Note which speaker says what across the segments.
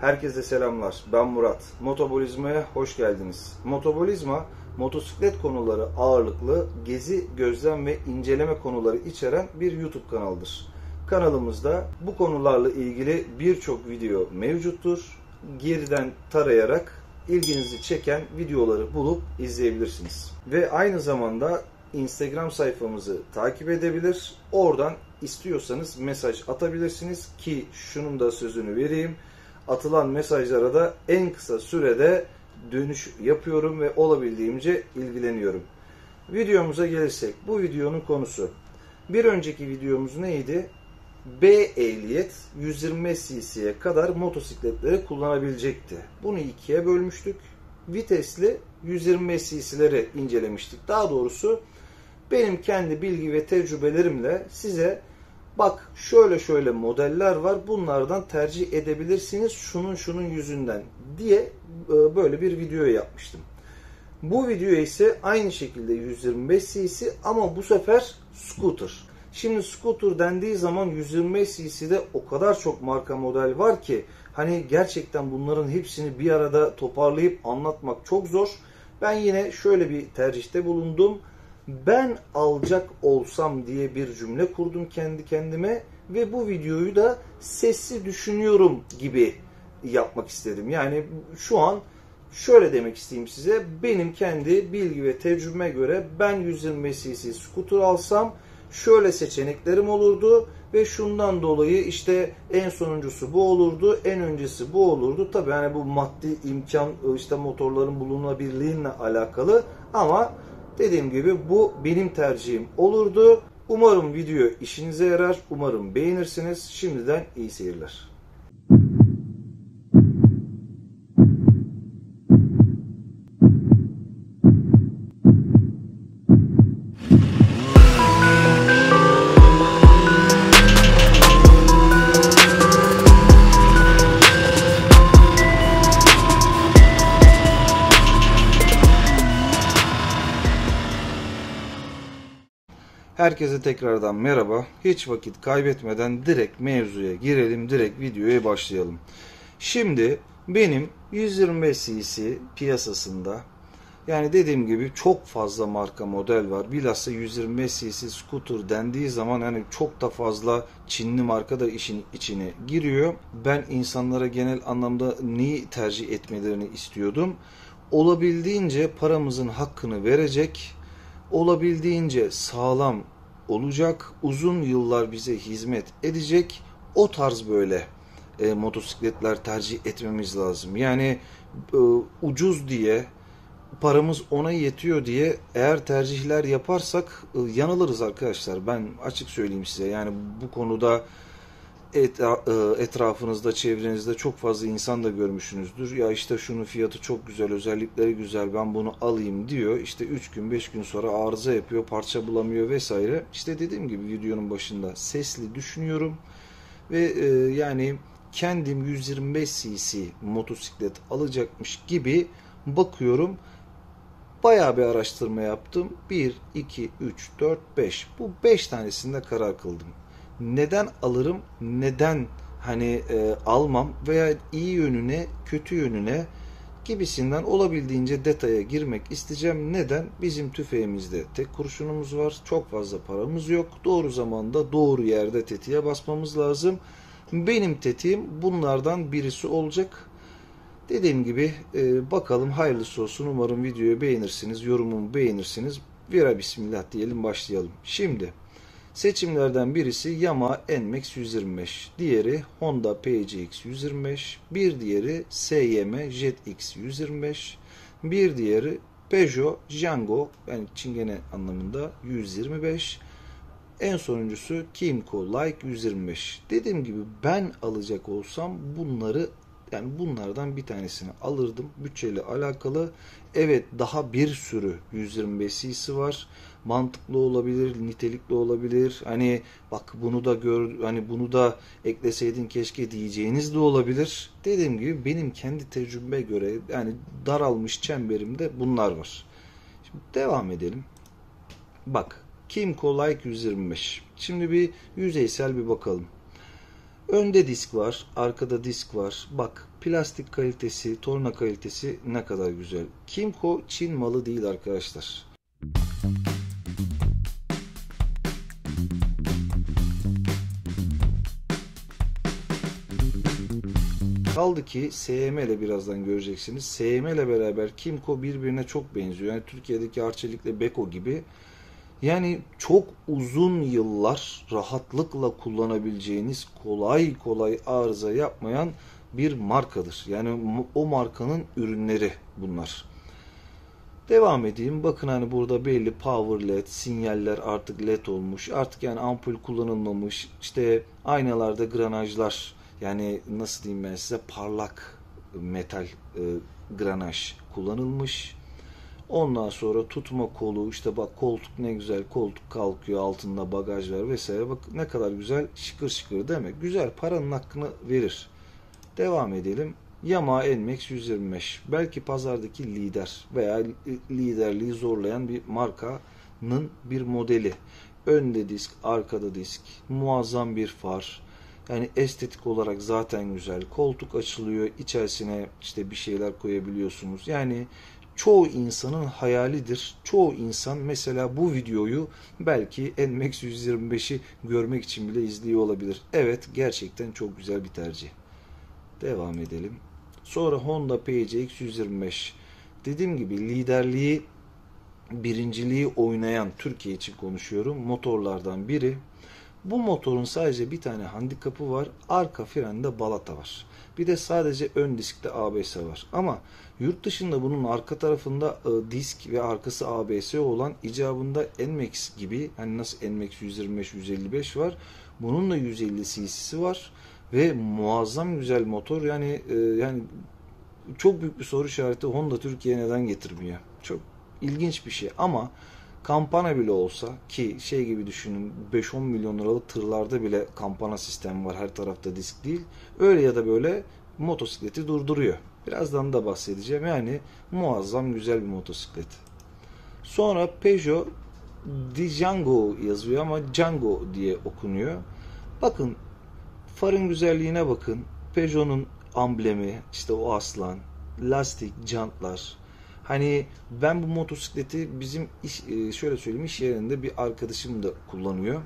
Speaker 1: Herkese selamlar. Ben Murat. Motobolizma'ya hoş geldiniz. Motobolizma, motosiklet konuları ağırlıklı gezi, gözlem ve inceleme konuları içeren bir YouTube kanaldır. Kanalımızda bu konularla ilgili birçok video mevcuttur. Geriden tarayarak ilginizi çeken videoları bulup izleyebilirsiniz. Ve aynı zamanda Instagram sayfamızı takip edebilir. Oradan istiyorsanız mesaj atabilirsiniz ki şunun da sözünü vereyim. Atılan mesajlara da en kısa sürede dönüş yapıyorum ve olabildiğimce ilgileniyorum. Videomuza gelirsek bu videonun konusu. Bir önceki videomuz neydi? B ehliyet 120 cc'ye kadar motosikletleri kullanabilecekti. Bunu ikiye bölmüştük. Vitesli 120 cc'leri incelemiştik. Daha doğrusu benim kendi bilgi ve tecrübelerimle size bak şöyle şöyle modeller var bunlardan tercih edebilirsiniz şunun şunun yüzünden diye e, böyle bir video yapmıştım. Bu video ise aynı şekilde 125 cc ama bu sefer scooter. Şimdi scooter dendiği zaman 125 cc'de o kadar çok marka model var ki hani gerçekten bunların hepsini bir arada toparlayıp anlatmak çok zor. Ben yine şöyle bir tercihte bulundum ben alacak olsam diye bir cümle kurdum kendi kendime ve bu videoyu da sesli düşünüyorum gibi yapmak istedim. Yani şu an şöyle demek isteyeyim size. Benim kendi bilgi ve tecrübeme göre ben 120 cc scooter alsam şöyle seçeneklerim olurdu ve şundan dolayı işte en sonuncusu bu olurdu, en öncesi bu olurdu. Tabii hani bu maddi imkan işte motorların bulunabilirliğiyle alakalı ama Dediğim gibi bu benim tercihim olurdu. Umarım video işinize yarar. Umarım beğenirsiniz. Şimdiden iyi seyirler. Herkese tekrardan merhaba. Hiç vakit kaybetmeden direkt mevzuya girelim, direkt videoya başlayalım. Şimdi benim 125 cc piyasasında yani dediğim gibi çok fazla marka model var. Bilhassa 125 cc scooter dendiği zaman hani çok da fazla Çinli marka da işin içine giriyor. Ben insanlara genel anlamda neyi tercih etmelerini istiyordum. Olabildiğince paramızın hakkını verecek olabildiğince sağlam olacak, uzun yıllar bize hizmet edecek o tarz böyle e, motosikletler tercih etmemiz lazım. Yani e, ucuz diye paramız ona yetiyor diye eğer tercihler yaparsak e, yanılırız arkadaşlar. Ben açık söyleyeyim size. Yani bu konuda etrafınızda, çevrenizde çok fazla insan da görmüşsünüzdür. Ya işte şunun fiyatı çok güzel, özellikleri güzel, ben bunu alayım diyor. İşte 3 gün, 5 gün sonra arıza yapıyor, parça bulamıyor vesaire. İşte dediğim gibi videonun başında sesli düşünüyorum. Ve e, yani kendim 125 cc motosiklet alacakmış gibi bakıyorum. Bayağı bir araştırma yaptım. 1, 2, 3, 4, 5. Bu 5 tanesinde karar kıldım neden alırım, neden hani e, almam veya iyi yönüne, kötü yönüne gibisinden olabildiğince detaya girmek isteyeceğim. Neden? Bizim tüfeğimizde tek kurşunumuz var. Çok fazla paramız yok. Doğru zamanda doğru yerde tetiğe basmamız lazım. Benim tetiğim bunlardan birisi olacak. Dediğim gibi e, bakalım hayırlısı olsun. Umarım videoyu beğenirsiniz, yorumumu beğenirsiniz. Vira bismillah diyelim başlayalım. Şimdi Seçimlerden birisi Yamaha NMAX 125, diğeri Honda PCX 125, bir diğeri SYM ZX 125, bir diğeri Peugeot Django yani Çingene anlamında 125, en sonuncusu Kimco Like 125. Dediğim gibi ben alacak olsam bunları yani bunlardan bir tanesini alırdım. Bütçeyle alakalı. Evet daha bir sürü 125 cc var. Mantıklı olabilir, nitelikli olabilir. Hani bak bunu da gör hani bunu da ekleseydin keşke diyeceğiniz de olabilir. Dediğim gibi benim kendi tecrübeme göre yani daralmış çemberimde bunlar var. Şimdi devam edelim. Bak Kimco Like 125. Şimdi bir yüzeysel bir bakalım. Önde disk var, arkada disk var. Bak plastik kalitesi, torna kalitesi ne kadar güzel. Kimco Çin malı değil arkadaşlar. Kaldı ki SM ile birazdan göreceksiniz. SM ile beraber Kimco birbirine çok benziyor. Yani Türkiye'deki Arçelik'le Beko gibi. Yani çok uzun yıllar rahatlıkla kullanabileceğiniz kolay kolay arıza yapmayan bir markadır. Yani o markanın ürünleri bunlar. Devam edeyim. Bakın hani burada belli power led, sinyaller artık led olmuş. Artık yani ampul kullanılmamış. İşte aynalarda granajlar yani nasıl diyeyim ben size parlak metal e, granaj kullanılmış. Ondan sonra tutma kolu işte bak koltuk ne güzel koltuk kalkıyor altında bagaj var vesaire bak ne kadar güzel şıkır şıkır değil mi? Güzel paranın hakkını verir. Devam edelim. Yamaha NMAX 125 belki pazardaki lider veya liderliği zorlayan bir markanın bir modeli. Önde disk, arkada disk, muazzam bir far, yani estetik olarak zaten güzel. Koltuk açılıyor. içerisine işte bir şeyler koyabiliyorsunuz. Yani çoğu insanın hayalidir. Çoğu insan mesela bu videoyu belki NMAX 125'i görmek için bile izliyor olabilir. Evet gerçekten çok güzel bir tercih. Devam edelim. Sonra Honda PCX 125. Dediğim gibi liderliği birinciliği oynayan Türkiye için konuşuyorum. Motorlardan biri. Bu motorun sadece bir tane handikapı var. Arka frende balata var. Bir de sadece ön diskte ABS var. Ama yurt dışında bunun arka tarafında e, disk ve arkası ABS olan icabında NMAX gibi hani nasıl NMAX 125 155 var. Bunun da 150 cc'si var ve muazzam güzel motor. Yani e, yani çok büyük bir soru işareti Honda Türkiye neden getirmiyor? Çok ilginç bir şey ama kampana bile olsa ki şey gibi düşünün 5-10 milyon liralık tırlarda bile kampana sistemi var her tarafta disk değil. Öyle ya da böyle motosikleti durduruyor. Birazdan da bahsedeceğim. Yani muazzam güzel bir motosiklet. Sonra Peugeot Django yazıyor ama Django diye okunuyor. Bakın farın güzelliğine bakın. Peugeot'un amblemi, işte o aslan, lastik, jantlar, Hani ben bu motosikleti bizim iş, e, şöyle söyleyeyim iş yerinde bir arkadaşım da kullanıyor.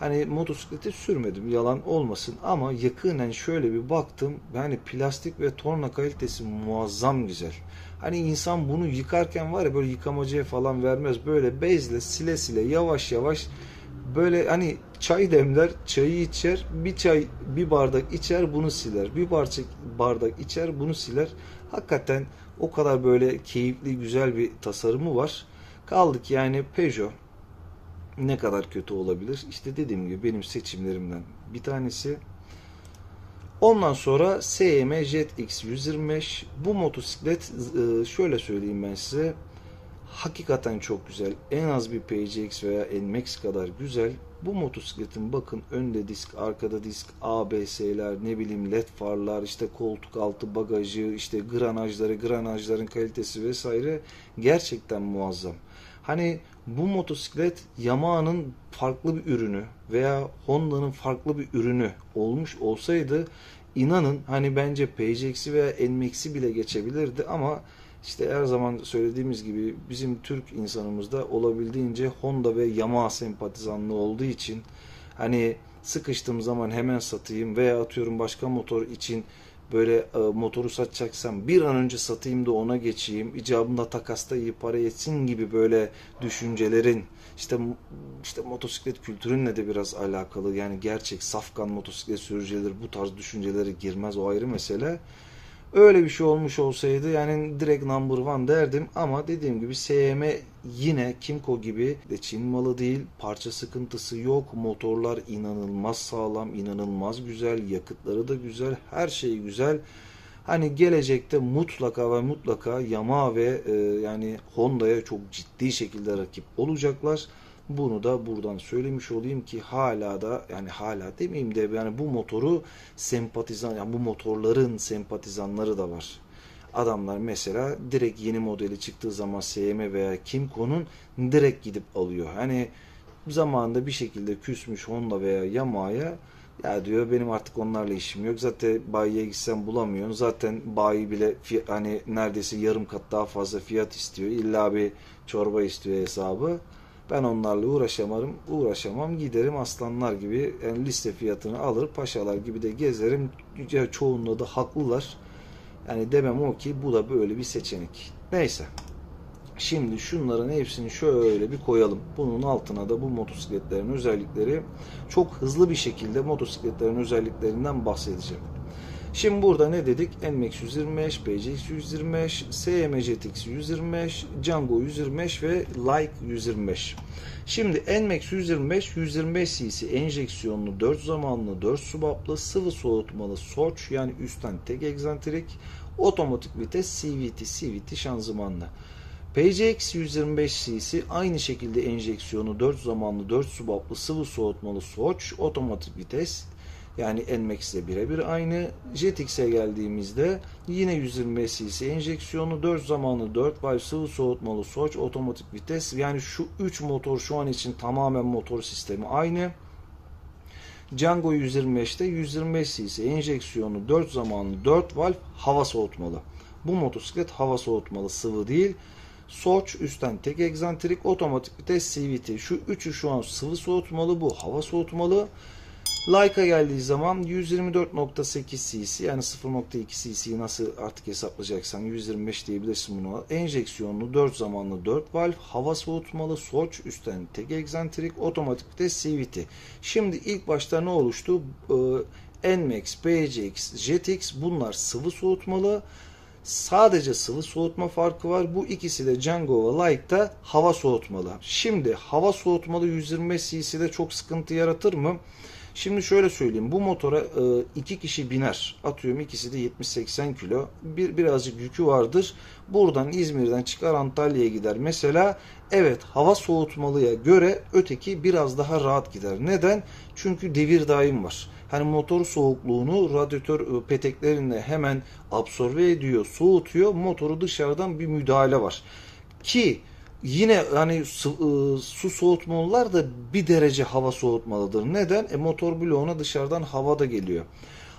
Speaker 1: Hani motosikleti sürmedim yalan olmasın ama yakından şöyle bir baktım. Yani plastik ve torna kalitesi muazzam güzel. Hani insan bunu yıkarken var ya böyle yıkamacıya falan vermez. Böyle bezle sile sile yavaş yavaş böyle hani çay demler, çayı içer, bir çay bir bardak içer, bunu siler. Bir bardak bardak içer, bunu siler. Hakikaten o kadar böyle keyifli, güzel bir tasarımı var. Kaldık yani Peugeot ne kadar kötü olabilir? İşte dediğim gibi benim seçimlerimden bir tanesi. Ondan sonra SM Jet X125. Bu motosiklet e, şöyle söyleyeyim ben size. Hakikaten çok güzel. En az bir PCX veya NMAX kadar güzel. Bu motosikletin bakın önde disk, arkada disk, ABS'ler, ne bileyim led farlar, işte koltuk altı bagajı, işte granajları, granajların kalitesi vesaire gerçekten muazzam. Hani bu motosiklet Yamaha'nın farklı bir ürünü veya Honda'nın farklı bir ürünü olmuş olsaydı inanın hani bence PCX'i veya NMAX'i bile geçebilirdi ama işte her zaman söylediğimiz gibi bizim Türk insanımızda olabildiğince Honda ve Yamaha sempatizanlığı olduğu için hani sıkıştığım zaman hemen satayım veya atıyorum başka motor için böyle e, motoru satacaksam bir an önce satayım da ona geçeyim. icabında takasta iyi para etsin gibi böyle düşüncelerin işte işte motosiklet kültürünle de biraz alakalı. Yani gerçek safkan motosiklet sürücüleri bu tarz düşüncelere girmez o ayrı mesele. Öyle bir şey olmuş olsaydı yani direkt number one derdim ama dediğim gibi SM yine Kimco gibi de Çin malı değil. Parça sıkıntısı yok. Motorlar inanılmaz sağlam, inanılmaz güzel. Yakıtları da güzel. Her şey güzel. Hani gelecekte mutlaka ve mutlaka Yamaha ve e, yani Honda'ya çok ciddi şekilde rakip olacaklar. Bunu da buradan söylemiş olayım ki hala da yani hala demeyeyim de yani bu motoru sempatizan yani bu motorların sempatizanları da var. Adamlar mesela direkt yeni modeli çıktığı zaman SM veya Kimco'nun direkt gidip alıyor. Hani zamanında bir şekilde küsmüş Honda veya Yamaha'ya Ya diyor benim artık onlarla işim yok. Zaten bayiye gitsen bulamıyorsun. Zaten bayi bile fiyat, hani neredeyse yarım kat daha fazla fiyat istiyor. İlla bir çorba istiyor hesabı. Ben onlarla uğraşamam, uğraşamam. Giderim aslanlar gibi yani liste fiyatını alır, paşalar gibi de gezerim. Çoğunluğu da haklılar. Yani demem o ki bu da böyle bir seçenek. Neyse. Şimdi şunların hepsini şöyle bir koyalım. Bunun altına da bu motosikletlerin özellikleri çok hızlı bir şekilde motosikletlerin özelliklerinden bahsedeceğim. Şimdi burada ne dedik? NMAX 125, PCX 125, SMGTX 125, Django 125 ve Like 125. Şimdi NMAX 125, 125 cc enjeksiyonlu 4 zamanlı 4 subaplı sıvı soğutmalı Soç yani üstten tek egzantrik otomatik vites CVT CVT şanzımanlı. PCX 125 cc aynı şekilde enjeksiyonu 4 zamanlı 4 subaplı sıvı soğutmalı Soç otomatik vites yani NMAX ile birebir aynı. JetX'e geldiğimizde yine 125 cc enjeksiyonu 4 zamanlı 4 valve sıvı soğutmalı Soç otomatik vites. Yani şu 3 motor şu an için tamamen motor sistemi aynı. Django 125'te 125 cc enjeksiyonu 4 zamanlı 4 valve hava soğutmalı. Bu motosiklet hava soğutmalı sıvı değil. Soç üstten tek egzantrik otomatik vites CVT. Şu üçü şu an sıvı soğutmalı bu hava soğutmalı. Leica geldiği zaman 124.8 cc yani 0.2 cc'yi nasıl artık hesaplayacaksan 125 diyebilirsin buna. Enjeksiyonlu 4 zamanlı 4 valve hava soğutmalı Soç üstten tek egzantrik otomatik vites CVT. Şimdi ilk başta ne oluştu? Ee, NMAX, PCX, JetX bunlar sıvı soğutmalı. Sadece sıvı soğutma farkı var. Bu ikisi de Django ve Like'da hava soğutmalı. Şimdi hava soğutmalı 125 cc'de çok sıkıntı yaratır mı? Şimdi şöyle söyleyeyim. Bu motora e, iki kişi biner. Atıyorum ikisi de 70-80 kilo. Bir, birazcık yükü vardır. Buradan İzmir'den çıkar Antalya'ya gider. Mesela evet hava soğutmalıya göre öteki biraz daha rahat gider. Neden? Çünkü devir daim var. Hani motor soğukluğunu radyatör e, peteklerinde hemen absorbe ediyor, soğutuyor. Motoru dışarıdan bir müdahale var. Ki Yine hani su, e, su soğutmalılar da bir derece hava soğutmalıdır. Neden? E, motor bloğuna dışarıdan hava da geliyor.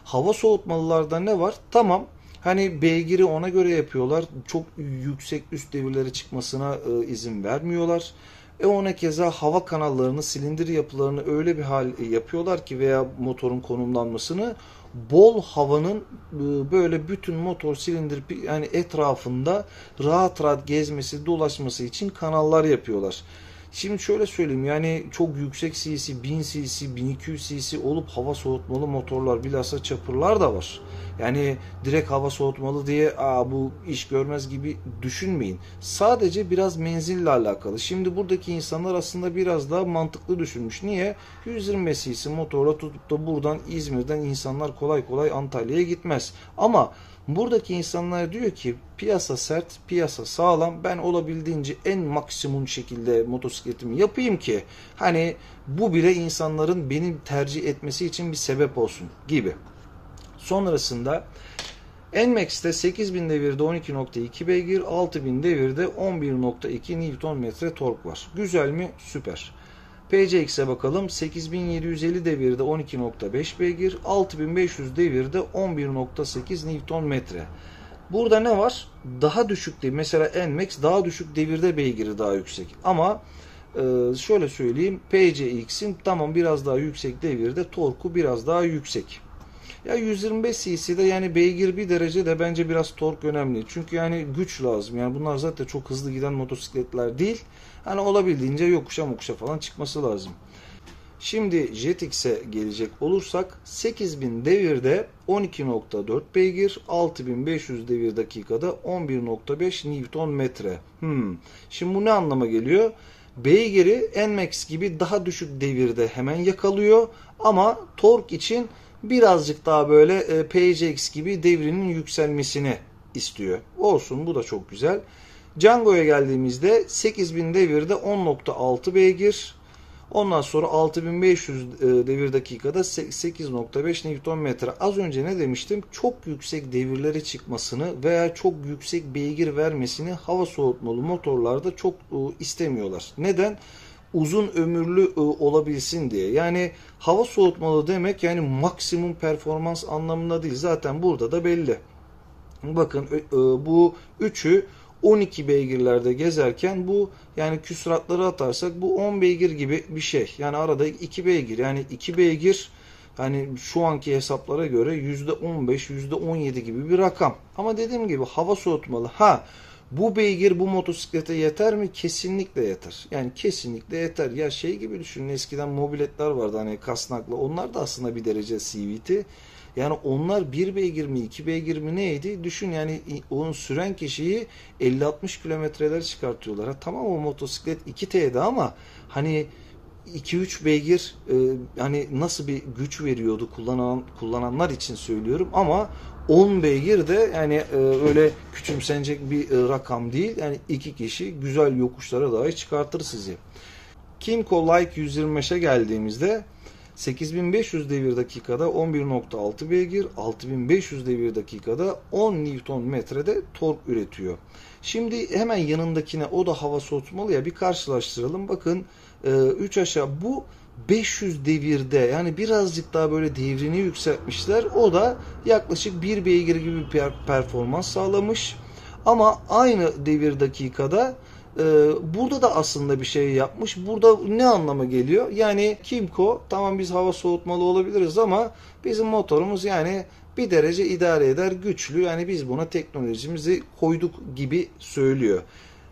Speaker 1: Hava soğutmalılarda ne var? Tamam Hani beygiri ona göre yapıyorlar. Çok yüksek üst devirlere çıkmasına e, izin vermiyorlar. E ona keza hava kanallarını, silindir yapılarını öyle bir hal yapıyorlar ki veya motorun konumlanmasını bol havanın e, böyle bütün motor silindir yani etrafında rahat rahat gezmesi, dolaşması için kanallar yapıyorlar. Şimdi şöyle söyleyeyim yani çok yüksek cc, 1000 cc, 1200 cc olup hava soğutmalı motorlar bilhassa çapırlar da var. Yani direkt hava soğutmalı diye Aa, bu iş görmez gibi düşünmeyin. Sadece biraz menzille alakalı. Şimdi buradaki insanlar aslında biraz daha mantıklı düşünmüş. Niye? 120 cc motorla tutup da buradan İzmir'den insanlar kolay kolay Antalya'ya gitmez. Ama Buradaki insanlar diyor ki piyasa sert, piyasa sağlam. Ben olabildiğince en maksimum şekilde motosikletimi yapayım ki hani bu bile insanların benim tercih etmesi için bir sebep olsun gibi. Sonrasında NMAX'te 8000 devirde 12.2 beygir, 6000 devirde 11.2 Nm tork var. Güzel mi? Süper. PCX'e bakalım. 8750 devirde 12.5 beygir, 6500 devirde 11.8 Nm. Burada ne var? Daha düşük devir. Mesela NMAX daha düşük devirde beygiri daha yüksek. Ama e, şöyle söyleyeyim. PCX'in tamam biraz daha yüksek devirde torku biraz daha yüksek. Ya 125 cc'de yani beygir bir derece de bence biraz tork önemli. Çünkü yani güç lazım. Yani bunlar zaten çok hızlı giden motosikletler değil. Hani olabildiğince yokuşa mokuşa falan çıkması lazım. Şimdi JetX'e gelecek olursak 8000 devirde 12.4 beygir, 6500 devir dakikada 11.5 Nm. Hmm. Şimdi bu ne anlama geliyor? Beygiri NMAX gibi daha düşük devirde hemen yakalıyor ama tork için birazcık daha böyle e, PCX gibi devrinin yükselmesini istiyor. Olsun bu da çok güzel. Django'ya geldiğimizde 8000 devirde 10.6 beygir. Ondan sonra 6500 e, devir dakikada 8.5 Nm. Az önce ne demiştim? Çok yüksek devirlere çıkmasını veya çok yüksek beygir vermesini hava soğutmalı motorlarda çok istemiyorlar. Neden? Uzun ömürlü e, olabilsin diye. Yani hava soğutmalı demek yani maksimum performans anlamında değil. Zaten burada da belli. Bakın e, bu üçü 12 beygirlerde gezerken bu yani küsuratları atarsak bu 10 beygir gibi bir şey. Yani arada 2 beygir yani 2 beygir yani şu anki hesaplara göre %15 %17 gibi bir rakam. Ama dediğim gibi hava soğutmalı. Ha bu beygir bu motosiklete yeter mi? Kesinlikle yeter. Yani kesinlikle yeter. Ya şey gibi düşünün eskiden mobiletler vardı hani kasnaklı. Onlar da aslında bir derece CVT. Yani onlar bir beygir mi iki beygir mi neydi? Düşün yani onun süren kişiyi 50-60 kilometreler çıkartıyorlar. Ha, tamam o motosiklet 2T'di ama hani 2-3 beygir e, hani nasıl bir güç veriyordu kullanan kullananlar için söylüyorum ama 10 beygir de yani e, öyle küçümsenecek bir e, rakam değil. Yani iki kişi güzel yokuşlara dahi çıkartır sizi. Kimco Like 125'e geldiğimizde 8500 devir dakikada 11.6 beygir, 6500 devir dakikada 10 Nm de tork üretiyor. Şimdi hemen yanındakine o da hava soğutmalı ya bir karşılaştıralım. Bakın 3 aşağı bu 500 devirde yani birazcık daha böyle devrini yükseltmişler. O da yaklaşık 1 beygir gibi bir performans sağlamış. Ama aynı devir dakikada e, burada da aslında bir şey yapmış. Burada ne anlama geliyor? Yani Kimco tamam biz hava soğutmalı olabiliriz ama bizim motorumuz yani bir derece idare eder güçlü. Yani biz buna teknolojimizi koyduk gibi söylüyor.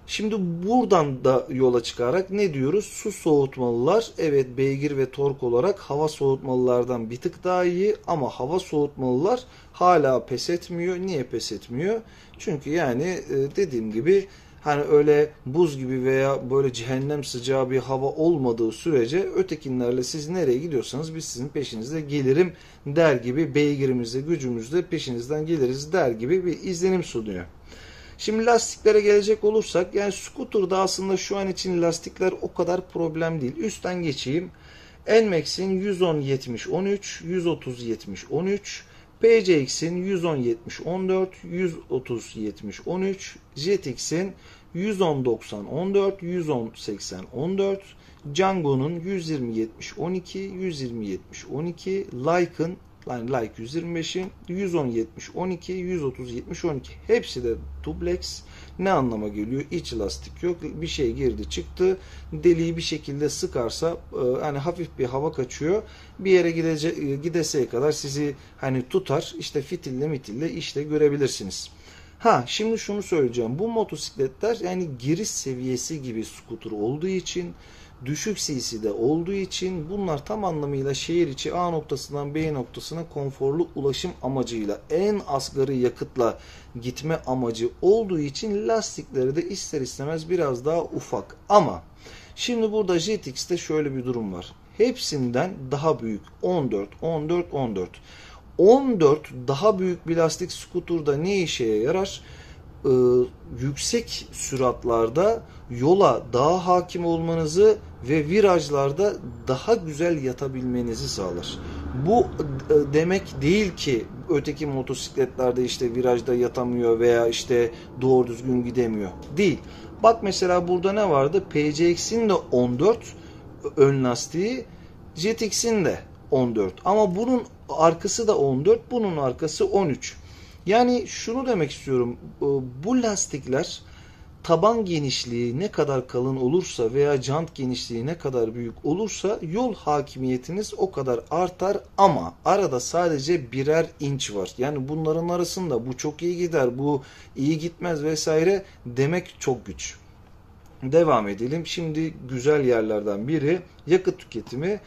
Speaker 1: Şimdi buradan da yola çıkarak ne diyoruz? Su soğutmalılar evet beygir ve tork olarak hava soğutmalılardan bir tık daha iyi ama hava soğutmalılar hala pes etmiyor. Niye pes etmiyor? Çünkü yani e, dediğim gibi hani öyle buz gibi veya böyle cehennem sıcağı bir hava olmadığı sürece ötekinlerle siz nereye gidiyorsanız biz sizin peşinizde gelirim der gibi beygirimizle gücümüzle peşinizden geliriz der gibi bir izlenim sunuyor. Şimdi lastiklere gelecek olursak yani scooter'da aslında şu an için lastikler o kadar problem değil. Üstten geçeyim. NMAX'in 110 70 13, 130 70 13, PCX'in 110 70 14, 130 70 13, JetX'in 110 90 14, 110 80 14, Django'nun 120 70 12, 120 70 12, Like'ın yani like 125'in 110 70 12 130 70 12 hepsi de duplex. Ne anlama geliyor? İç lastik yok. Bir şey girdi çıktı. Deliği bir şekilde sıkarsa hani hafif bir hava kaçıyor. Bir yere gidece gideseye kadar sizi hani tutar. İşte fitille mitille işte görebilirsiniz. Ha şimdi şunu söyleyeceğim. Bu motosikletler yani giriş seviyesi gibi skuter olduğu için düşük CC'de olduğu için bunlar tam anlamıyla şehir içi A noktasından B noktasına konforlu ulaşım amacıyla en asgari yakıtla gitme amacı olduğu için lastikleri de ister istemez biraz daha ufak. Ama şimdi burada JetX'te şöyle bir durum var. Hepsinden daha büyük 14, 14, 14. 14 daha büyük bir lastik skuturda ne işe yarar? Ee, yüksek süratlarda yola daha hakim olmanızı ve virajlarda daha güzel yatabilmenizi sağlar. Bu e, demek değil ki öteki motosikletlerde işte virajda yatamıyor veya işte doğru düzgün gidemiyor. Değil. Bak mesela burada ne vardı? PCX'in de 14 ön lastiği, JetX'in de 14. Ama bunun arkası da 14, bunun arkası 13. Yani şunu demek istiyorum. E, bu lastikler taban genişliği ne kadar kalın olursa veya jant genişliği ne kadar büyük olursa yol hakimiyetiniz o kadar artar ama arada sadece birer inç var. Yani bunların arasında bu çok iyi gider, bu iyi gitmez vesaire demek çok güç. Devam edelim. Şimdi güzel yerlerden biri yakıt tüketimi.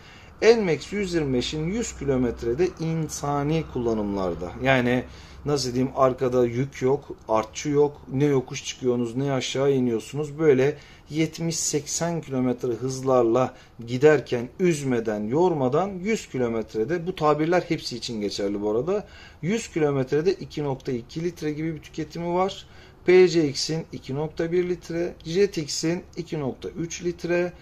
Speaker 1: NMAX 125'in 100 kilometrede insani kullanımlarda. Yani nasıl diyeyim arkada yük yok, artçı yok, ne yokuş çıkıyorsunuz ne aşağı iniyorsunuz. Böyle 70-80 kilometre hızlarla giderken üzmeden, yormadan 100 kilometrede bu tabirler hepsi için geçerli bu arada. 100 kilometrede 2.2 litre gibi bir tüketimi var. PCX'in 2.1 litre, JetX'in 2.3 litre,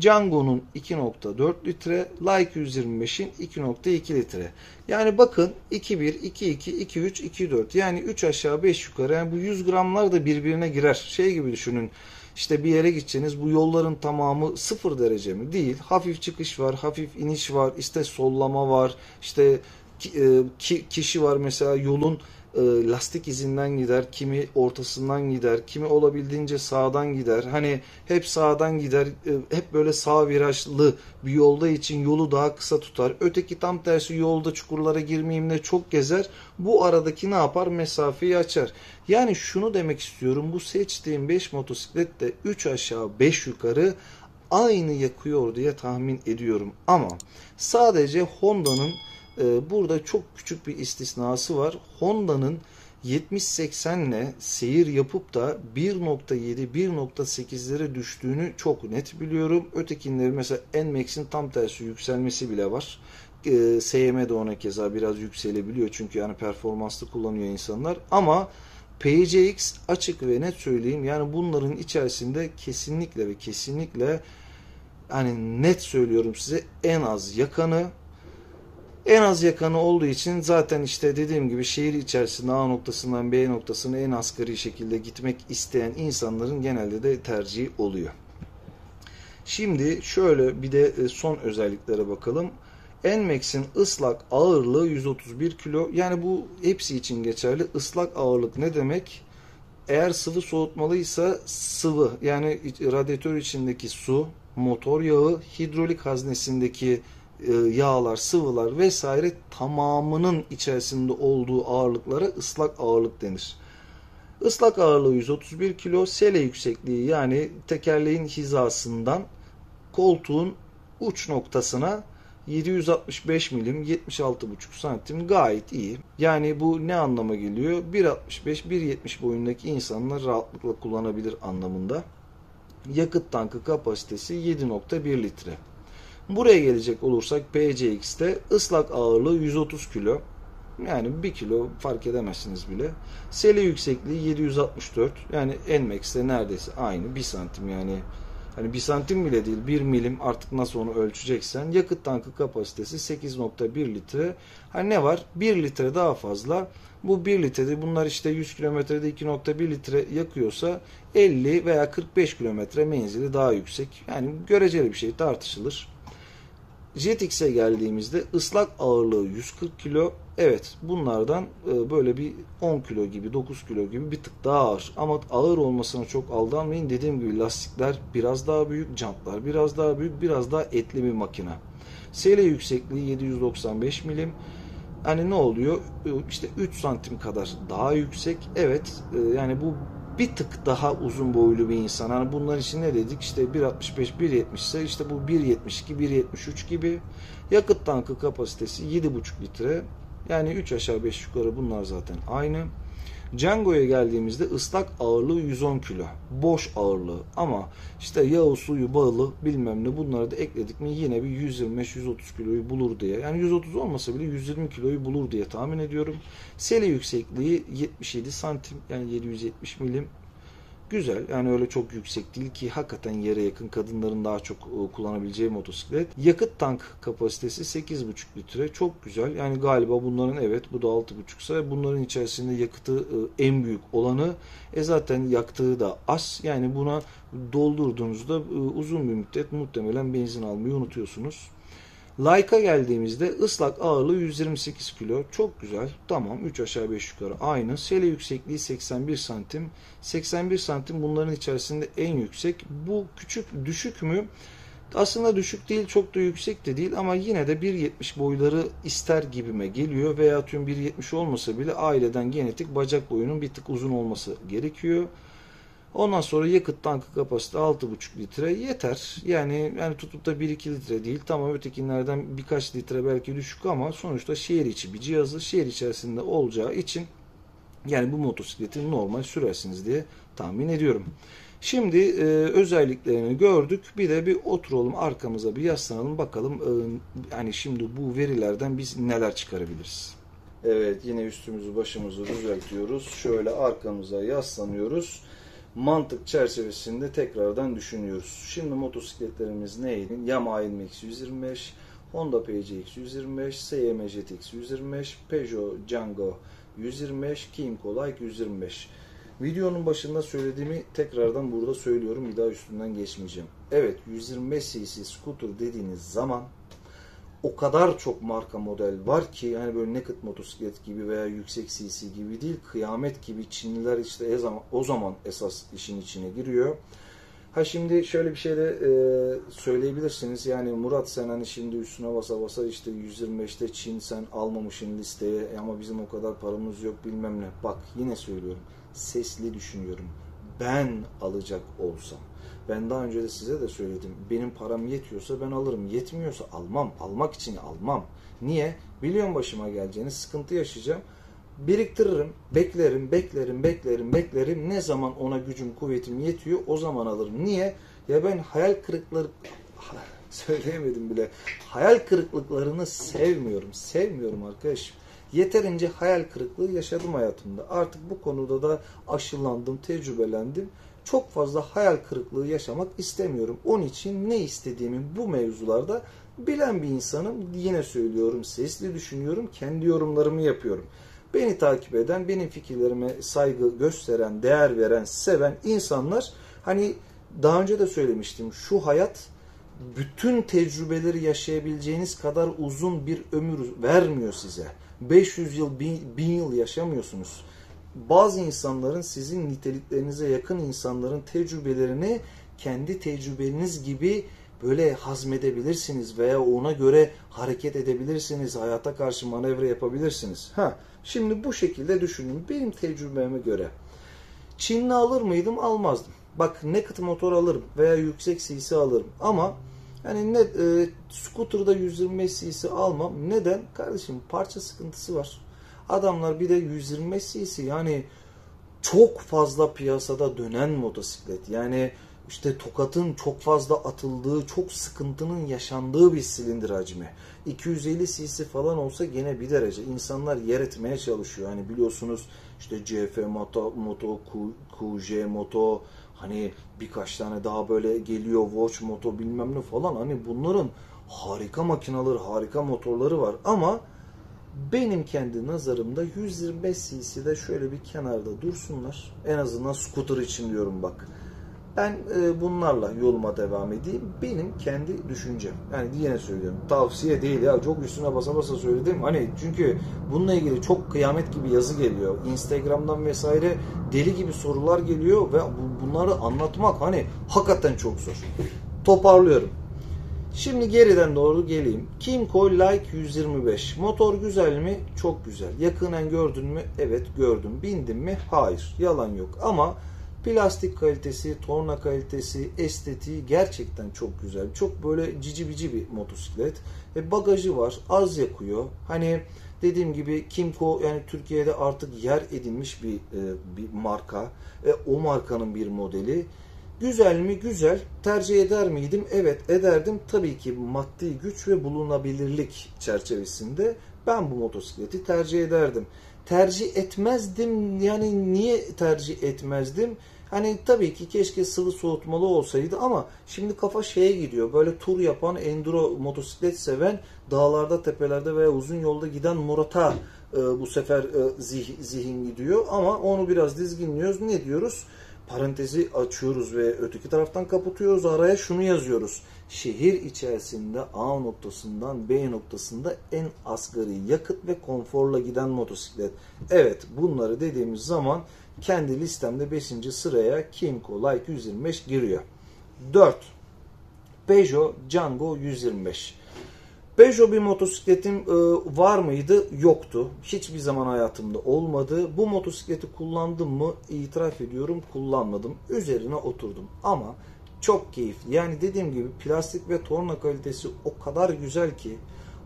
Speaker 1: Django'nun 2.4 litre, Like 125'in 2.2 litre. Yani bakın 2.1, 2.2, 2.3, 2.4 yani 3 aşağı 5 yukarı yani bu 100 gramlar da birbirine girer. Şey gibi düşünün işte bir yere gideceğiniz bu yolların tamamı sıfır derece mi? Değil. Hafif çıkış var, hafif iniş var, işte sollama var, işte ki, kişi var mesela yolun e, lastik izinden gider, kimi ortasından gider, kimi olabildiğince sağdan gider. Hani hep sağdan gider, e, hep böyle sağ virajlı bir yolda için yolu daha kısa tutar. Öteki tam tersi yolda çukurlara girmeyeyim de çok gezer. Bu aradaki ne yapar? Mesafeyi açar. Yani şunu demek istiyorum. Bu seçtiğim 5 motosiklet de 3 aşağı 5 yukarı aynı yakıyor diye tahmin ediyorum. Ama sadece Honda'nın ee, burada çok küçük bir istisnası var. Honda'nın 70-80 ile seyir yapıp da 1.7-1.8'lere düştüğünü çok net biliyorum. Ötekinleri mesela NMAX'in tam tersi yükselmesi bile var. Ee, SM de ona keza biraz yükselebiliyor çünkü yani performanslı kullanıyor insanlar. Ama PCX açık ve net söyleyeyim yani bunların içerisinde kesinlikle ve kesinlikle hani net söylüyorum size en az yakanı en az yakanı olduğu için zaten işte dediğim gibi şehir içerisinde A noktasından B noktasına en asgari şekilde gitmek isteyen insanların genelde de tercihi oluyor. Şimdi şöyle bir de e, son özelliklere bakalım. NMAX'in ıslak ağırlığı 131 kilo. Yani bu hepsi için geçerli. Islak ağırlık ne demek? Eğer sıvı soğutmalıysa sıvı yani radyatör içindeki su, motor yağı, hidrolik haznesindeki yağlar, sıvılar vesaire tamamının içerisinde olduğu ağırlıklara ıslak ağırlık denir. Islak ağırlığı 131 kilo, sele yüksekliği yani tekerleğin hizasından koltuğun uç noktasına 765 milim 76,5 santim gayet iyi. Yani bu ne anlama geliyor? 1.65-1.70 boyundaki insanlar rahatlıkla kullanabilir anlamında. Yakıt tankı kapasitesi 7.1 litre. Buraya gelecek olursak PCX'te ıslak ağırlığı 130 kilo. Yani 1 kilo fark edemezsiniz bile. Sele yüksekliği 764. Yani NMAX'te neredeyse aynı. 1 santim yani. Hani 1 santim bile değil 1 milim artık nasıl onu ölçeceksen. Yakıt tankı kapasitesi 8.1 litre. Hani ne var? 1 litre daha fazla. Bu 1 litrede bunlar işte 100 kilometrede 2.1 litre yakıyorsa 50 veya 45 kilometre menzili daha yüksek. Yani göreceli bir şey tartışılır. JetX'e geldiğimizde ıslak ağırlığı 140 kilo. Evet bunlardan e, böyle bir 10 kilo gibi 9 kilo gibi bir tık daha ağır. Ama ağır olmasına çok aldanmayın. Dediğim gibi lastikler biraz daha büyük, jantlar biraz daha büyük, biraz daha etli bir makine. SL yüksekliği 795 milim. Hani ne oluyor? E, işte 3 santim kadar daha yüksek. Evet e, yani bu bir tık daha uzun boylu bir insan. Hani bunlar için ne dedik? İşte 1.65, 1.70 ise işte bu 1.72, 1.73 gibi. Yakıt tankı kapasitesi 7.5 litre. Yani 3 aşağı 5 yukarı bunlar zaten aynı. Django'ya geldiğimizde ıslak ağırlığı 110 kilo. Boş ağırlığı ama işte yağı, suyu, balı bilmem ne bunları da ekledik mi yine bir 125-130 kiloyu bulur diye. Yani 130 olmasa bile 120 kiloyu bulur diye tahmin ediyorum. Sele yüksekliği 77 santim yani 770 milim. Güzel yani öyle çok yüksek değil ki hakikaten yere yakın kadınların daha çok e, kullanabileceği motosiklet. Yakıt tank kapasitesi 8,5 litre çok güzel. Yani galiba bunların evet bu da 6,5 ise bunların içerisinde yakıtı e, en büyük olanı e zaten yaktığı da az. Yani buna doldurduğunuzda e, uzun bir müddet muhtemelen benzin almayı unutuyorsunuz. Like'a geldiğimizde ıslak ağırlığı 128 kilo. Çok güzel. Tamam 3 aşağı 5 yukarı aynı. Sele yüksekliği 81 santim. 81 santim bunların içerisinde en yüksek. Bu küçük düşük mü? Aslında düşük değil çok da yüksek de değil ama yine de 1.70 boyları ister gibime geliyor veya tüm 1.70 olmasa bile aileden genetik bacak boyunun bir tık uzun olması gerekiyor. Ondan sonra yakıt tankı kapasite 6,5 litre yeter. Yani yani tutup da 1-2 litre değil. Tamam ötekinlerden birkaç litre belki düşük ama sonuçta şehir içi bir cihazı şehir içerisinde olacağı için yani bu motosikleti normal sürersiniz diye tahmin ediyorum. Şimdi e, özelliklerini gördük. Bir de bir oturalım arkamıza bir yaslanalım bakalım e, yani şimdi bu verilerden biz neler çıkarabiliriz. Evet yine üstümüzü başımızı düzeltiyoruz. Şöyle arkamıza yaslanıyoruz mantık çerçevesinde tekrardan düşünüyoruz. Şimdi motosikletlerimiz neydi? Yamaha NMAX 125, Honda PCX 125, SM GTX 125, Peugeot Django 125, Kymco Like 125. Videonun başında söylediğimi tekrardan burada söylüyorum. Bir daha üstünden geçmeyeceğim. Evet 125 cc scooter dediğiniz zaman o kadar çok marka model var ki yani böyle naked motosiklet gibi veya yüksek cc gibi değil kıyamet gibi Çinliler işte o zaman esas işin içine giriyor. Ha şimdi şöyle bir şey de e, söyleyebilirsiniz. Yani Murat sen hani şimdi üstüne basa basa işte 125'te Çin sen almamışsın listeye ama bizim o kadar paramız yok bilmem ne. Bak yine söylüyorum. Sesli düşünüyorum. Ben alacak olsam. Ben daha önce de size de söyledim. Benim param yetiyorsa ben alırım. Yetmiyorsa almam. Almak için almam. Niye? Biliyorum başıma geleceğini. Sıkıntı yaşayacağım biriktiririm, beklerim, beklerim, beklerim, beklerim. Ne zaman ona gücüm, kuvvetim yetiyor o zaman alırım. Niye? Ya ben hayal kırıkları söyleyemedim bile. Hayal kırıklıklarını sevmiyorum. Sevmiyorum arkadaşım. Yeterince hayal kırıklığı yaşadım hayatımda. Artık bu konuda da aşılandım, tecrübelendim. Çok fazla hayal kırıklığı yaşamak istemiyorum. Onun için ne istediğimi bu mevzularda bilen bir insanım. Yine söylüyorum, sesli düşünüyorum, kendi yorumlarımı yapıyorum. Beni takip eden, benim fikirlerime saygı gösteren, değer veren, seven insanlar hani daha önce de söylemiştim şu hayat bütün tecrübeleri yaşayabileceğiniz kadar uzun bir ömür vermiyor size. 500 yıl, 1000 yıl yaşamıyorsunuz. Bazı insanların sizin niteliklerinize yakın insanların tecrübelerini kendi tecrübeniz gibi böyle hazmedebilirsiniz veya ona göre hareket edebilirsiniz. Hayata karşı manevra yapabilirsiniz. Ha, şimdi bu şekilde düşünün. Benim tecrübeme göre Çinli alır mıydım? Almazdım. Bak naked motor alırım veya yüksek cc alırım. Ama yani ne e, scooter'da 125 cc almam. Neden? Kardeşim parça sıkıntısı var. Adamlar bir de 125 cc yani çok fazla piyasada dönen motosiklet. Yani işte tokatın çok fazla atıldığı, çok sıkıntının yaşandığı bir silindir hacmi. 250 cc falan olsa gene bir derece. İnsanlar yer etmeye çalışıyor. Hani biliyorsunuz işte CF Moto, Moto, QJ Moto, hani birkaç tane daha böyle geliyor Watch Moto bilmem ne falan. Hani bunların harika makinaları, harika motorları var ama benim kendi nazarımda 125 cc'de şöyle bir kenarda dursunlar. En azından scooter için diyorum bak. Ben e, bunlarla yoluma devam edeyim. Benim kendi düşüncem. Yani yine söylüyorum. Tavsiye değil ya. Çok üstüne basa basa söyledim. Hani çünkü bununla ilgili çok kıyamet gibi yazı geliyor. Instagram'dan vesaire deli gibi sorular geliyor ve bunları anlatmak hani hakikaten çok zor. Toparlıyorum. Şimdi geriden doğru geleyim. Kimco Like 125. Motor güzel mi? Çok güzel. Yakından gördün mü? Evet gördüm. Bindim mi? Hayır. Yalan yok. Ama Plastik kalitesi, torna kalitesi, estetiği gerçekten çok güzel. Çok böyle cici bici bir motosiklet. Ve bagajı var. Az yakıyor. Hani dediğim gibi Kimco yani Türkiye'de artık yer edinmiş bir e, bir marka. Ve o markanın bir modeli. Güzel mi? Güzel. Tercih eder miydim? Evet ederdim. Tabii ki maddi güç ve bulunabilirlik çerçevesinde ben bu motosikleti tercih ederdim. Tercih etmezdim. Yani niye tercih etmezdim? Hani tabii ki keşke sıvı soğutmalı olsaydı ama şimdi kafa şeye gidiyor. Böyle tur yapan, enduro motosiklet seven, dağlarda, tepelerde veya uzun yolda giden Murat'a e, bu sefer e, zih, zihin gidiyor. Ama onu biraz dizginliyoruz. Ne diyoruz? Parantezi açıyoruz ve öteki taraftan kapatıyoruz. Araya şunu yazıyoruz. Şehir içerisinde A noktasından B noktasında en asgari yakıt ve konforla giden motosiklet. Evet bunları dediğimiz zaman kendi listemde 5. sıraya Kimco Like 125 giriyor. 4. Peugeot Django 125. Peugeot bir motosikletim e, var mıydı? Yoktu. Hiçbir zaman hayatımda olmadı. Bu motosikleti kullandım mı? İtiraf ediyorum kullanmadım. Üzerine oturdum. Ama çok keyifli. Yani dediğim gibi plastik ve torna kalitesi o kadar güzel ki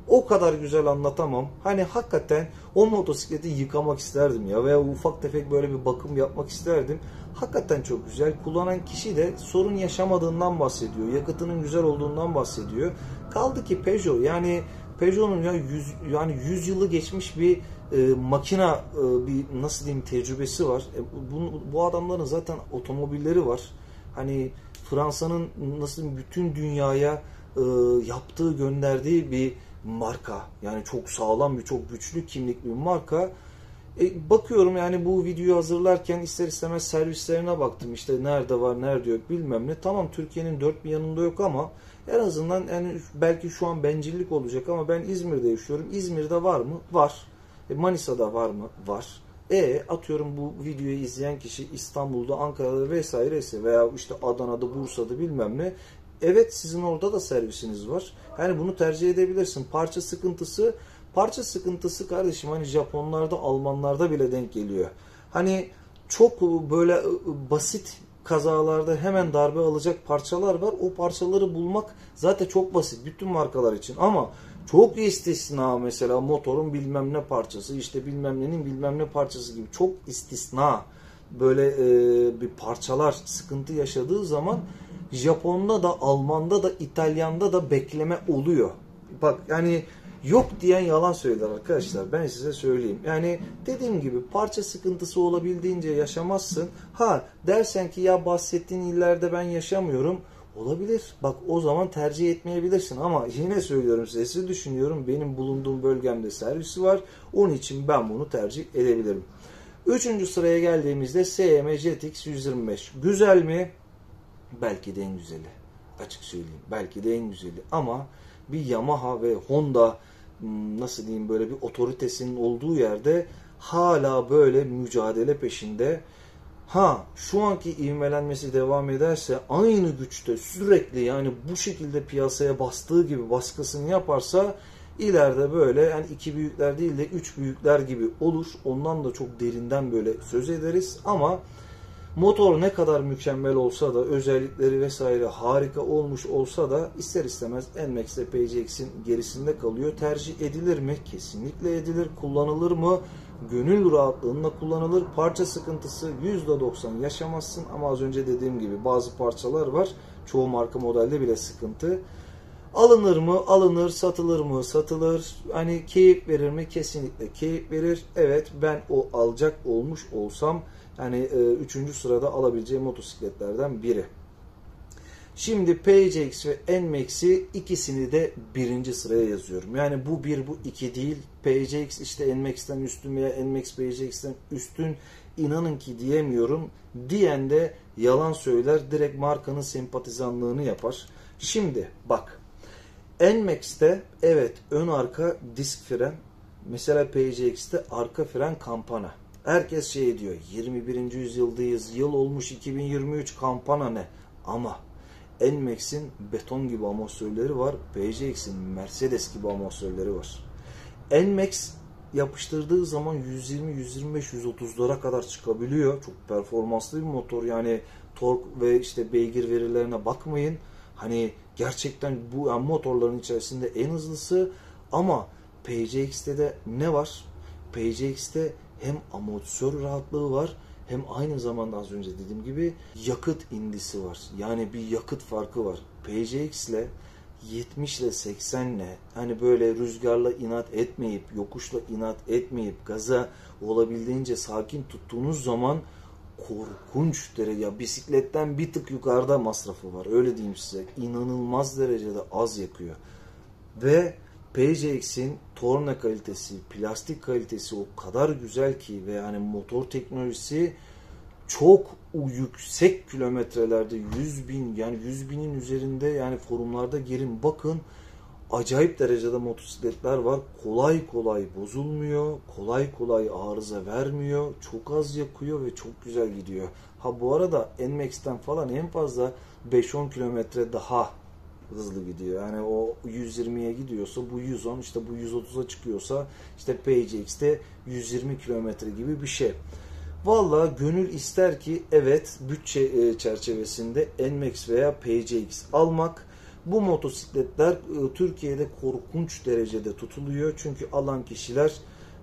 Speaker 1: o kadar güzel anlatamam. Hani hakikaten o motosikleti yıkamak isterdim ya veya ufak tefek böyle bir bakım yapmak isterdim. Hakikaten çok güzel. Kullanan kişi de sorun yaşamadığından bahsediyor. Yakıtının güzel olduğundan bahsediyor. Kaldı ki Peugeot yani Peugeot'un ya 100 yani 100 yılı geçmiş bir e, makina e, bir nasıl diyeyim tecrübesi var. E, bu, bu adamların zaten otomobilleri var. Hani Fransa'nın nasıl bütün dünyaya e, yaptığı gönderdiği bir marka. Yani çok sağlam bir, çok güçlü kimlikli bir marka. E, bakıyorum yani bu videoyu hazırlarken ister istemez servislerine baktım. İşte nerede var, nerede yok bilmem ne. Tamam Türkiye'nin dört bir yanında yok ama en azından yani belki şu an bencillik olacak ama ben İzmir'de yaşıyorum. İzmir'de var mı? Var. E, Manisa'da var mı? Var. E atıyorum bu videoyu izleyen kişi İstanbul'da, Ankara'da vesairesi veya işte Adana'da, Bursa'da bilmem ne. Evet sizin orada da servisiniz var. Yani bunu tercih edebilirsin. Parça sıkıntısı Parça sıkıntısı kardeşim hani Japonlarda, Almanlarda bile denk geliyor. Hani çok böyle ı, basit kazalarda hemen darbe alacak parçalar var. O parçaları bulmak zaten çok basit bütün markalar için ama çok istisna mesela motorun bilmem ne parçası işte bilmem nenin bilmem ne parçası gibi çok istisna böyle e, bir parçalar sıkıntı yaşadığı zaman Japon'da da Alman'da da İtalyan'da da bekleme oluyor. Bak yani yok diyen yalan söyler arkadaşlar. Ben size söyleyeyim. Yani dediğim gibi parça sıkıntısı olabildiğince yaşamazsın. Ha dersen ki ya bahsettiğin illerde ben yaşamıyorum. Olabilir. Bak o zaman tercih etmeyebilirsin ama yine söylüyorum size düşünüyorum. Benim bulunduğum bölgemde servisi var. Onun için ben bunu tercih edebilirim. Üçüncü sıraya geldiğimizde SM JetX 125. Güzel mi? Belki de en güzeli. Açık söyleyeyim. Belki de en güzeli. Ama bir Yamaha ve Honda hmm, nasıl diyeyim böyle bir otoritesinin olduğu yerde hala böyle mücadele peşinde. Ha şu anki ivmelenmesi devam ederse aynı güçte sürekli yani bu şekilde piyasaya bastığı gibi baskısını yaparsa ileride böyle yani iki büyükler değil de üç büyükler gibi olur. Ondan da çok derinden böyle söz ederiz ama Motor ne kadar mükemmel olsa da özellikleri vesaire harika olmuş olsa da ister istemez NMAX ile PCX'in gerisinde kalıyor. Tercih edilir mi? Kesinlikle edilir. Kullanılır mı? Gönül rahatlığında kullanılır. Parça sıkıntısı %90 yaşamazsın ama az önce dediğim gibi bazı parçalar var. Çoğu marka modelde bile sıkıntı. Alınır mı? Alınır. Satılır mı? Satılır. Hani keyif verir mi? Kesinlikle keyif verir. Evet ben o alacak olmuş olsam yani e, üçüncü sırada alabileceği motosikletlerden biri. Şimdi PCX ve NMAX'i ikisini de birinci sıraya yazıyorum. Yani bu bir bu iki değil. PCX işte NMAX'ten üstün veya NMAX PCX'ten üstün inanın ki diyemiyorum. Diyen de yalan söyler. Direkt markanın sempatizanlığını yapar. Şimdi bak NMAX'te evet ön arka disk fren. Mesela PCX'te arka fren kampana. Herkes şey diyor 21. yüzyıldayız yıl olmuş 2023 kampana ne ama NMAX'in beton gibi amortisörleri var PCX'in Mercedes gibi amortisörleri var NMAX yapıştırdığı zaman 120, 125, 130'lara kadar çıkabiliyor. Çok performanslı bir motor. Yani tork ve işte beygir verilerine bakmayın. Hani gerçekten bu yani motorların içerisinde en hızlısı ama PCX'te de ne var? PCX'te hem amortisör rahatlığı var hem aynı zamanda az önce dediğim gibi yakıt indisi var. Yani bir yakıt farkı var. PCX ile 70 ile 80 ile hani böyle rüzgarla inat etmeyip yokuşla inat etmeyip gaza olabildiğince sakin tuttuğunuz zaman korkunç derece bisikletten bir tık yukarıda masrafı var öyle diyeyim size inanılmaz derecede az yakıyor ve PCX'in torna kalitesi, plastik kalitesi o kadar güzel ki ve yani motor teknolojisi çok yüksek kilometrelerde 100 bin yani 100 binin üzerinde yani forumlarda girin bakın acayip derecede motosikletler var. Kolay kolay bozulmuyor. Kolay kolay arıza vermiyor. Çok az yakıyor ve çok güzel gidiyor. Ha bu arada NMAX'ten falan en fazla 5-10 kilometre daha hızlı gidiyor. Yani o 120'ye gidiyorsa bu 110 işte bu 130'a çıkıyorsa işte PCX'te 120 kilometre gibi bir şey. Valla gönül ister ki evet bütçe e, çerçevesinde NMAX veya PCX almak. Bu motosikletler e, Türkiye'de korkunç derecede tutuluyor. Çünkü alan kişiler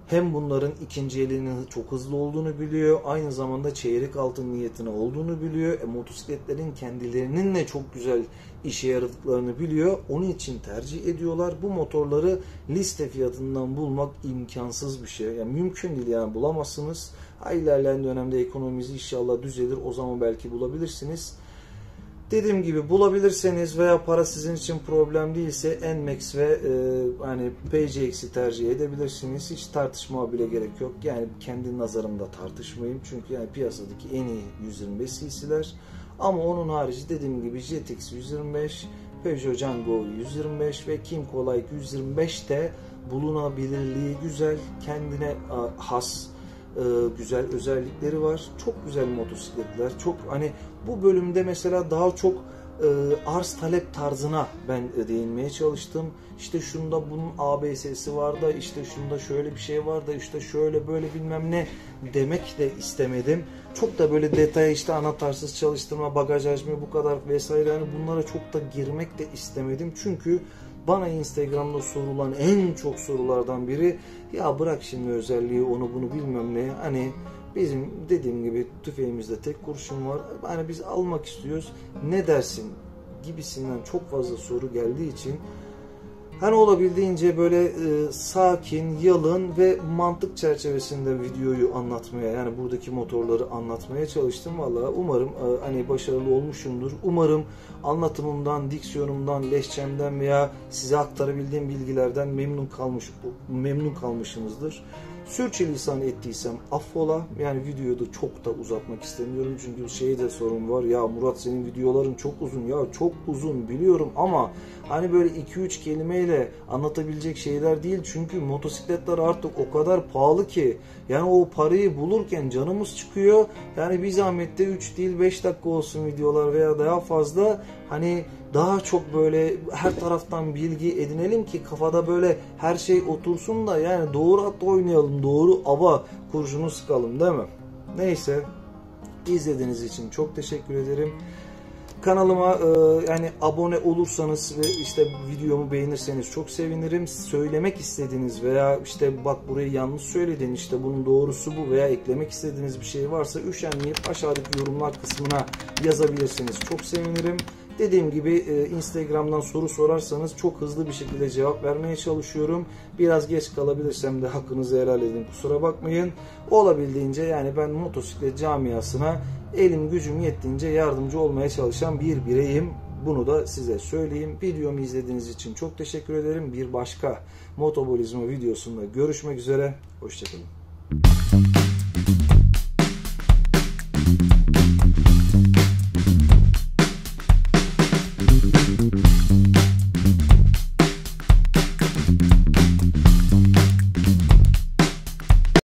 Speaker 1: hem bunların ikinci elinin çok hızlı olduğunu biliyor. Aynı zamanda çeyrek altın niyetine olduğunu biliyor. E, motosikletlerin kendilerinin de çok güzel işe yaradıklarını biliyor. Onun için tercih ediyorlar. Bu motorları liste fiyatından bulmak imkansız bir şey. Yani mümkün değil yani bulamazsınız. Ha, ilerleyen dönemde ekonomimiz inşallah düzelir. O zaman belki bulabilirsiniz. Dediğim gibi bulabilirseniz veya para sizin için problem değilse Nmax ve e, hani PCX'i tercih edebilirsiniz. Hiç tartışma bile gerek yok. Yani kendi nazarımda tartışmayayım. Çünkü yani piyasadaki en iyi 125 cc'ler. Ama onun harici dediğim gibi GTX 125, Peugeot Django 125 ve Kymco Like 125 de bulunabilirliği güzel, kendine has e, güzel özellikleri var. Çok güzel motosikletler. Çok hani bu bölümde mesela daha çok e, arz talep tarzına ben değinmeye çalıştım. İşte şunda bunun ABS'si var da işte şunda şöyle bir şey var da işte şöyle böyle bilmem ne demek de istemedim. Çok da böyle detaya işte anahtarsız çalıştırma, bagaj hacmi bu kadar vesaire yani bunlara çok da girmek de istemedim. Çünkü bana Instagram'da sorulan en çok sorulardan biri ya bırak şimdi özelliği onu bunu bilmem ne hani bizim dediğim gibi tüfeğimizde tek kurşun var. Hani biz almak istiyoruz ne dersin? gibisinden çok fazla soru geldiği için Hani olabildiğince böyle e, sakin, yalın ve mantık çerçevesinde videoyu anlatmaya yani buradaki motorları anlatmaya çalıştım. Valla umarım e, hani başarılı olmuşumdur. Umarım anlatımımdan, diksiyonumdan, leşçemden veya size aktarabildiğim bilgilerden memnun kalmış memnun kalmışsınızdır. Sürçülisan ettiysem affola. Yani videoyu da çok da uzatmak istemiyorum. Çünkü şey de sorun var. Ya Murat senin videoların çok uzun. Ya çok uzun biliyorum ama hani böyle 2-3 kelimeyle anlatabilecek şeyler değil. Çünkü motosikletler artık o kadar pahalı ki yani o parayı bulurken canımız çıkıyor. Yani bir zahmette 3 değil 5 dakika olsun videolar veya daha fazla hani daha çok böyle her taraftan bilgi edinelim ki kafada böyle her şey otursun da yani doğru at oynayalım, doğru ava kurşunu sıkalım değil mi? Neyse izlediğiniz için çok teşekkür ederim. Kanalıma e, yani abone olursanız ve işte videomu beğenirseniz çok sevinirim. Söylemek istediğiniz veya işte bak burayı yanlış söyledin işte bunun doğrusu bu veya eklemek istediğiniz bir şey varsa üşenmeyip aşağıdaki yorumlar kısmına yazabilirsiniz. Çok sevinirim. Dediğim gibi e, Instagram'dan soru sorarsanız çok hızlı bir şekilde cevap vermeye çalışıyorum. Biraz geç kalabilirsem de hakkınızı helal edin kusura bakmayın. Olabildiğince yani ben motosiklet camiasına elim gücüm yettiğince yardımcı olmaya çalışan bir bireyim. Bunu da size söyleyeyim. Videomu izlediğiniz için çok teşekkür ederim. Bir başka motobolizma videosunda görüşmek üzere. Hoşçakalın.